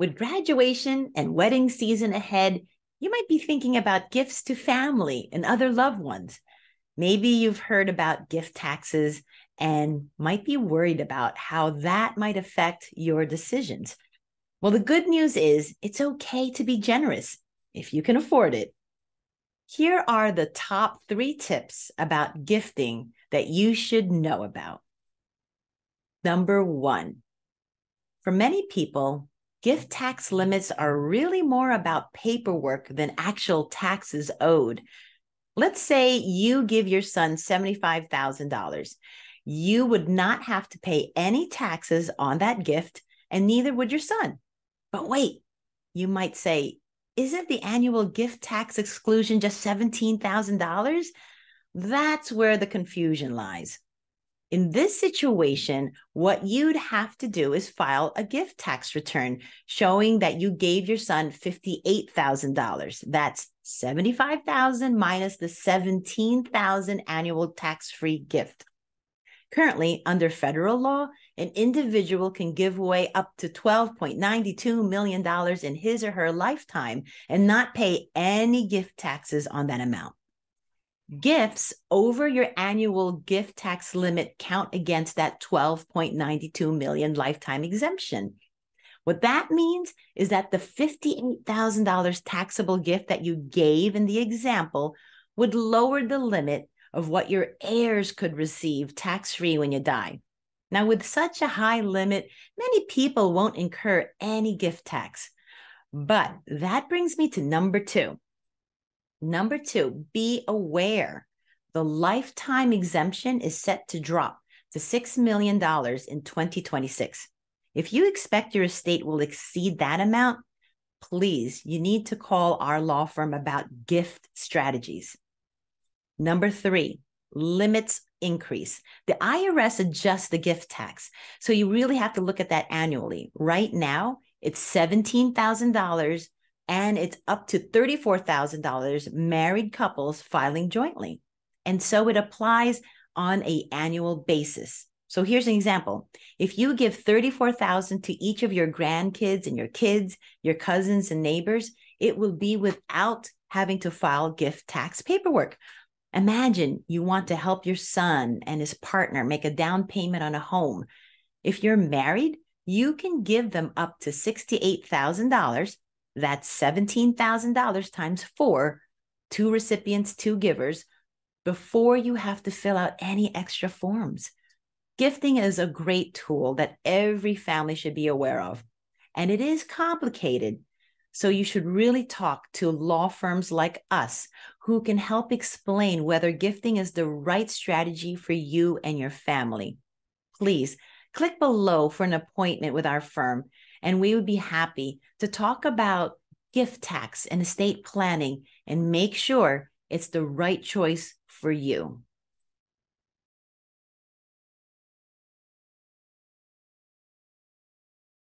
With graduation and wedding season ahead, you might be thinking about gifts to family and other loved ones. Maybe you've heard about gift taxes and might be worried about how that might affect your decisions. Well, the good news is it's okay to be generous if you can afford it. Here are the top three tips about gifting that you should know about. Number one, for many people, gift tax limits are really more about paperwork than actual taxes owed. Let's say you give your son $75,000. You would not have to pay any taxes on that gift, and neither would your son. But wait, you might say, isn't the annual gift tax exclusion just $17,000? That's where the confusion lies. In this situation, what you'd have to do is file a gift tax return showing that you gave your son $58,000. That's 75,000 minus the 17,000 annual tax-free gift. Currently, under federal law, an individual can give away up to $12.92 million in his or her lifetime and not pay any gift taxes on that amount. Gifts over your annual gift tax limit count against that 12.92 million lifetime exemption. What that means is that the $58,000 taxable gift that you gave in the example would lower the limit of what your heirs could receive tax free when you die. Now, with such a high limit, many people won't incur any gift tax. But that brings me to number two Number two, be aware the lifetime exemption is set to drop to $6 million in 2026. If you expect your estate will exceed that amount, please, you need to call our law firm about gift strategies. Number three, limits increase. The IRS adjusts the gift tax. So you really have to look at that annually. Right now, it's $17,000 and it's up to $34,000 married couples filing jointly. And so it applies on a annual basis. So here's an example. If you give 34,000 to each of your grandkids and your kids, your cousins and neighbors, it will be without having to file gift tax paperwork. Imagine you want to help your son and his partner make a down payment on a home. If you're married, you can give them up to $68,000 that's $17,000 times four, two recipients, two givers, before you have to fill out any extra forms. Gifting is a great tool that every family should be aware of. And it is complicated. So you should really talk to law firms like us who can help explain whether gifting is the right strategy for you and your family. Please click below for an appointment with our firm and we would be happy to talk about gift tax and estate planning and make sure it's the right choice for you.